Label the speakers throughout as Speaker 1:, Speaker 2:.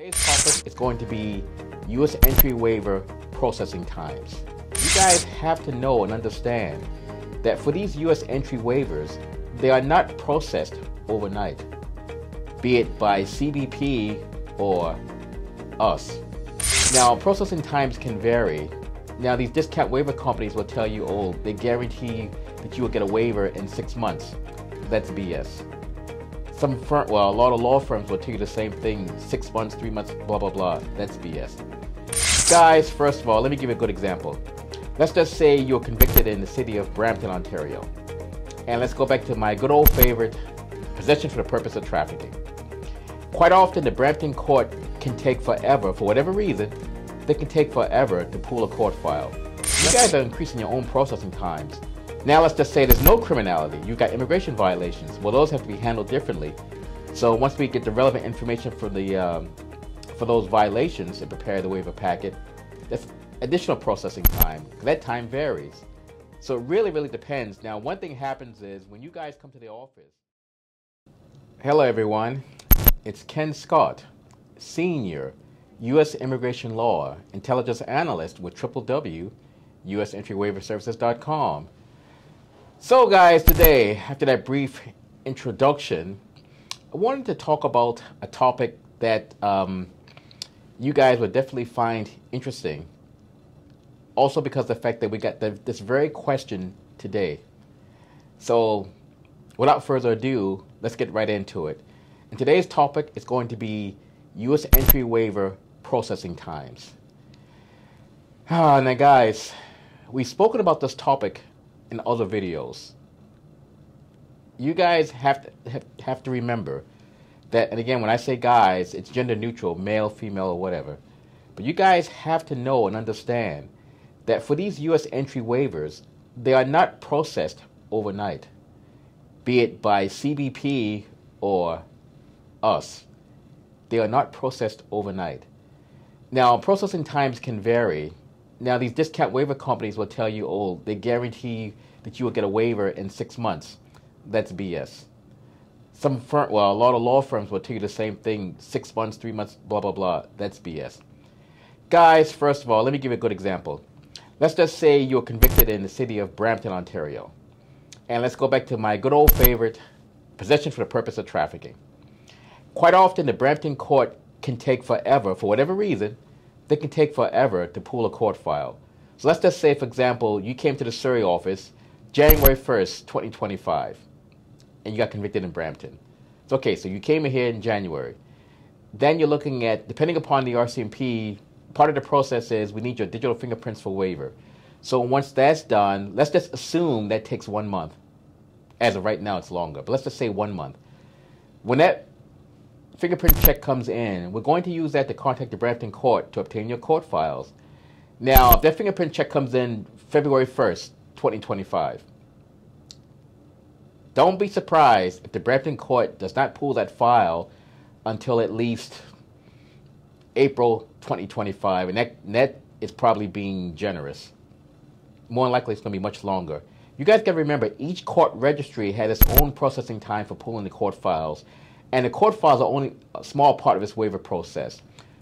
Speaker 1: Today's topic is going to be U.S. entry waiver processing times. You guys have to know and understand that for these U.S. entry waivers, they are not processed overnight, be it by CBP or us. Now, processing times can vary. Now, these discount waiver companies will tell you, oh, they guarantee that you will get a waiver in six months. That's BS some firm, well, a lot of law firms will tell you the same thing: six months, three months, blah blah blah. That's BS. Guys, first of all, let me give you a good example. Let's just say you're convicted in the city of Brampton, Ontario, and let's go back to my good old favorite: possession for the purpose of trafficking. Quite often, the Brampton court can take forever for whatever reason. They can take forever to pull a court file. You guys are increasing your own processing times now let's just say there's no criminality. You've got immigration violations. Well, those have to be handled differently. So once we get the relevant information for the um, for those violations and prepare the waiver packet, that's additional processing time. That time varies. So it really, really depends. Now, one thing happens is when you guys come to the office. Hello, everyone. It's Ken Scott, Senior U.S. Immigration Law Intelligence Analyst with Triple W, www.usentrywaiverservices.com. So, guys, today, after that brief introduction, I wanted to talk about a topic that um, you guys would definitely find interesting. Also, because the fact that we got the, this very question today. So, without further ado, let's get right into it. And today's topic is going to be U.S. entry waiver processing times. Ah, now, guys, we've spoken about this topic in other videos. You guys have to have, have to remember that, and again, when I say guys, it's gender neutral, male, female, or whatever. But you guys have to know and understand that for these U.S. entry waivers, they are not processed overnight, be it by CBP or us. They are not processed overnight. Now, processing times can vary now, these discount waiver companies will tell you, oh, they guarantee that you will get a waiver in six months. That's BS. Some firm, well, a lot of law firms will tell you the same thing: six months, three months, blah blah blah. That's BS. Guys, first of all, let me give you a good example. Let's just say you're convicted in the city of Brampton, Ontario, and let's go back to my good old favorite: possession for the purpose of trafficking. Quite often, the Brampton court can take forever for whatever reason they can take forever to pull a court file. So let's just say, for example, you came to the Surrey office January 1st, 2025, and you got convicted in Brampton. It's okay, so you came in here in January. Then you're looking at, depending upon the RCMP, part of the process is we need your digital fingerprints for waiver. So once that's done, let's just assume that takes one month. As of right now, it's longer, but let's just say one month. When that fingerprint check comes in, we're going to use that to contact the Brampton court to obtain your court files. Now, if that fingerprint check comes in February 1st, 2025, don't be surprised if the Brampton court does not pull that file until at least April 2025, and that, that is probably being generous. More likely, it's going to be much longer. You guys got to remember, each court registry has its own processing time for pulling the court files, and the court files are only a small part of this waiver process.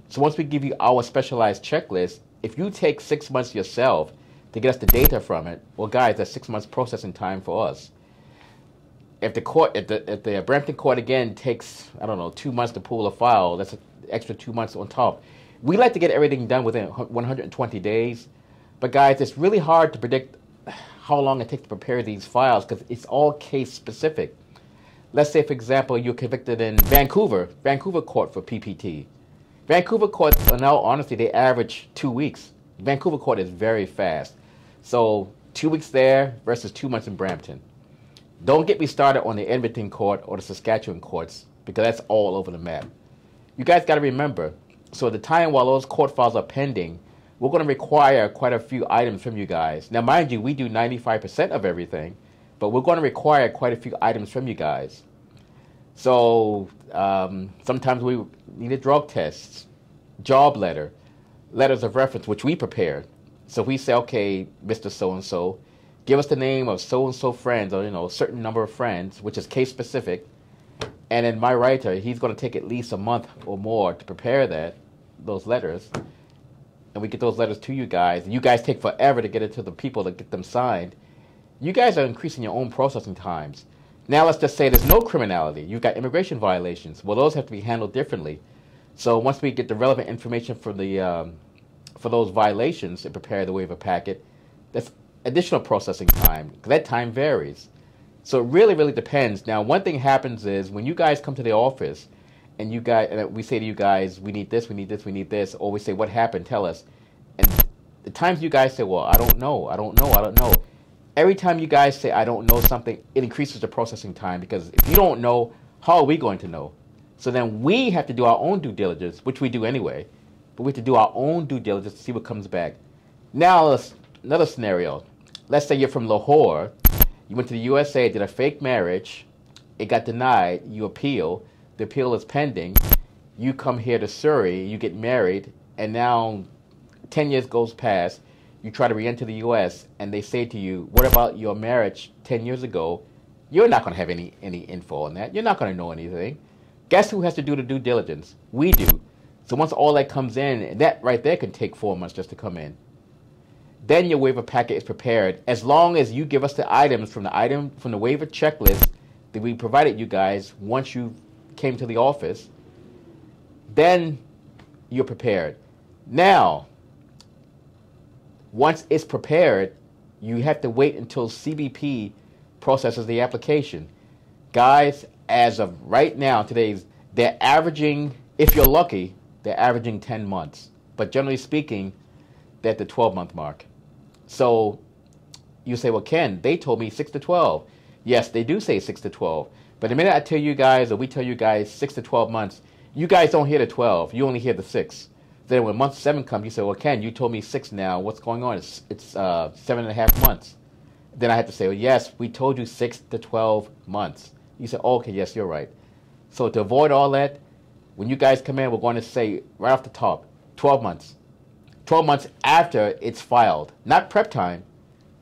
Speaker 1: So once we give you our specialized checklist, if you take six months yourself to get us the data from it, well, guys, that's six months processing time for us. If the court, if the, if the Brampton court again takes, I don't know, two months to pull a file, that's an extra two months on top. We like to get everything done within 120 days, but guys, it's really hard to predict how long it takes to prepare these files because it's all case specific let's say, for example, you're convicted in Vancouver, Vancouver court for PPT. Vancouver courts, in uh, all honesty, they average two weeks. Vancouver court is very fast. So two weeks there versus two months in Brampton. Don't get me started on the Edmonton court or the Saskatchewan courts because that's all over the map. You guys got to remember, so at the time while those court files are pending, we're going to require quite a few items from you guys. Now, mind you, we do 95% of everything, but we're going to require quite a few items from you guys. So um, sometimes we need a drug tests, job letter, letters of reference, which we prepare. So we say, okay, Mr. So and so, give us the name of so and so friends, or you know, a certain number of friends, which is case specific, And then my writer, he's going to take at least a month or more to prepare that, those letters. And we get those letters to you guys. And you guys take forever to get it to the people to get them signed. You guys are increasing your own processing times. Now let's just say there's no criminality. You've got immigration violations. Well, those have to be handled differently. So once we get the relevant information for the um, for those violations and prepare the waiver packet, that's additional processing time. That time varies. So it really, really depends. Now, one thing happens is when you guys come to the office and you guys, and we say to you guys, we need this, we need this, we need this, or we say, what happened? Tell us. And the times you guys say, well, I don't know, I don't know, I don't know. Every time you guys say, I don't know something, it increases the processing time because if you don't know, how are we going to know? So then we have to do our own due diligence, which we do anyway, but we have to do our own due diligence to see what comes back. Now, another scenario. Let's say you're from Lahore you went to the USA, did a fake marriage, it got denied, you appeal, the appeal is pending, you come here to Surrey, you get married, and now 10 years goes past, you try to re-enter the US, and they say to you, what about your marriage 10 years ago? You're not going to have any, any info on that. You're not going to know anything. Guess who has to do the due diligence? We do. So once all that comes in, that right there can take four months just to come in. Then your waiver packet is prepared as long as you give us the items from the item from the waiver checklist that we provided you guys once you came to the office. Then you're prepared. Now, once it's prepared, you have to wait until CBP processes the application. Guys, as of right now, today's they're averaging, if you're lucky, they're averaging 10 months. But generally speaking, they're at the 12 month mark. So you say, well, Ken, they told me 6 to 12. Yes, they do say 6 to 12. But the minute I tell you guys, or we tell you guys 6 to 12 months, you guys don't hear the 12. You only hear the 6. Then when month 7 comes, you say, well, Ken, you told me 6 now. What's going on? It's, it's uh, seven and a half months. Then I have to say, well, yes, we told you 6 to 12 months. You say, oh, okay, yes, you're right. So to avoid all that, when you guys come in, we're going to say right off the top, 12 months. 12 months after it's filed. Not prep time,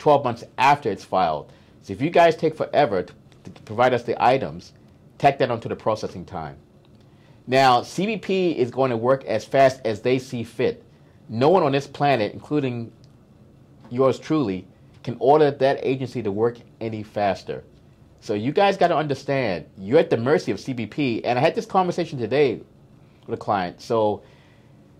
Speaker 1: 12 months after it's filed. So if you guys take forever to, to provide us the items, tack that onto the processing time. Now, CBP is going to work as fast as they see fit. No one on this planet, including yours truly, can order that agency to work any faster. So you guys got to understand, you're at the mercy of CBP. And I had this conversation today with a client. So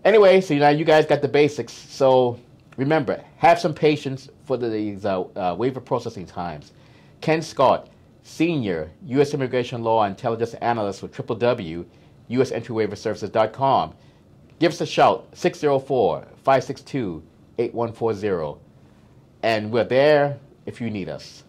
Speaker 1: Anyway, so now you guys got the basics. So remember, have some patience for these uh, uh, waiver processing times. Ken Scott, Senior U.S. Immigration Law Intelligence Analyst with www.usentry Give us a shout, 604-562-8140. And we're there if you need us.